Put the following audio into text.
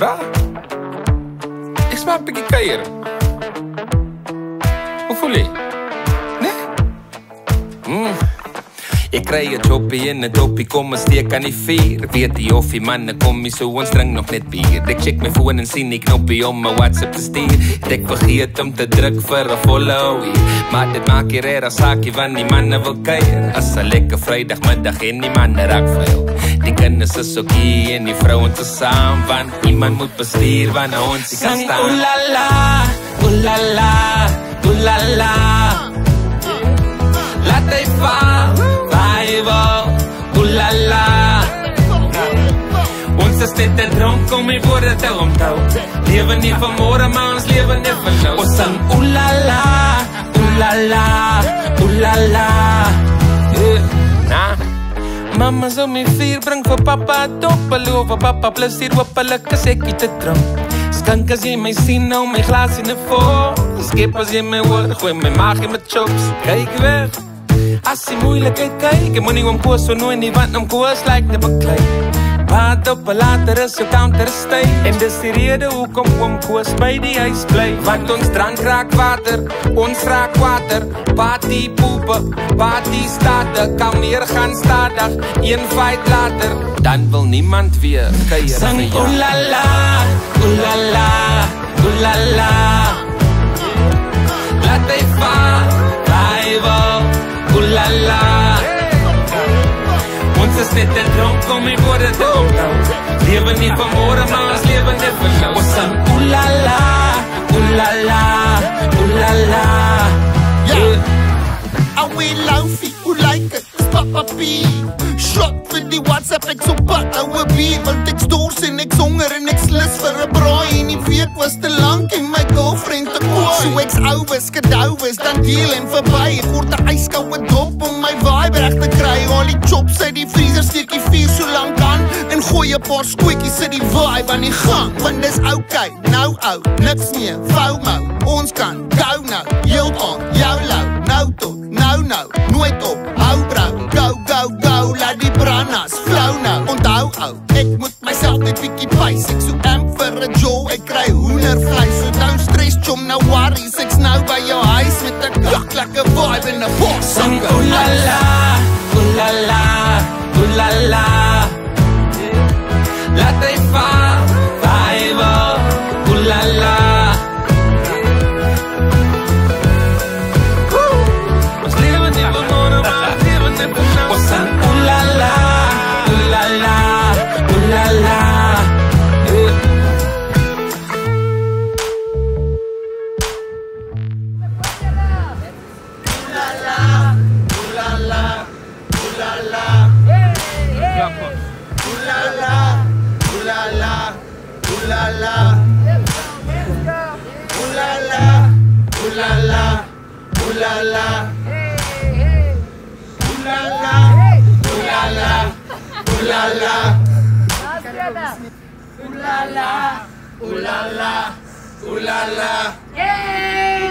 Bra. Ek smaak bietjie kuier. Hoe voel jy? Nee. Mm. Ek kry 'n choppie en 'n toppie kom ons steek aan die vuur. Weet jy of die manne kom hier so ons drink nog net bier. Ek check my foon en sien ek knoppie om my WhatsApp te stuur. Ek vergeet om te druk vir 'n follow. Maar dit maak hier reg saakie van die manne wil kuier. As 'n lekker Vrydagmiddag en die manne raak vuil. Kinders is so kie en die vrouens is saam want iemand moet bestuur wanneer ons kan staan. ooh la la, ooh la la, ooh la la. Laat hy val, vibe, ooh la la. Ons is net te dronk om die woorde te onthou. Lewe nie van môre, maar ons lewe net van nou. Ons sang ooh la la, ooh la la, ooh la la. Mama sou my vier bring vir pappa dop beloof pappa plesier op hulle kas ek te drink. Skink as jy my sien nou my glas in 'n vol Skep as jy my hoor gooi my maag in my chops. Kyk weg. As jy moeilikheid kyk ek moenie om koos so nooit nie want om koos lyk like, te beklei Wat op 'n later is so counter stay. En dis die rede hoekom oom Koos by die huis bly. Want ons drank raak water, ons raak water. Party poepe, party stade Kan meer gaan stadig, een fight later Dan wil niemand weer kuier jou. ooh la la, ooh la la, ooh la la. Laat hy val, vibe, ooh la la Ons is net te dronk om die woorde te onthou Lewe nie van môre, maar ons lewe net van nou Ons sang ooh la la, ooh la la, ooh la la. Yeah. Awe loufie, hoe lyk dit? Dis Papa P. Shot vir die WhatsApp ek so pad oue bier want ek stors en ek honger en ek lus vir 'n braai en die week was te lank en my girlfriend te kwaai. So ek's oues, gedoues, dan deel en verby. Ek kort 'n yskoue 'n paar skootjies in die vibe aan die gang. Want dis okay, nou ou, niks meer, FOMO. Ons kan go nou, heel on, YOLO, nou tot, nou nou, nooit op, hou brou, go go go, laat die brandas flow nou. Onthou ou, ek moet myself net bietjie wys. Ek so amp vir 'n joe, ek kry hoendervleis. So don't stress chom, no worries. Laat hy val, la, ooh la la, ooh la la, ooh la la, ooh la la, ooh la la, ooh la la, ooh la la, ooh la la, ooh la la, ooh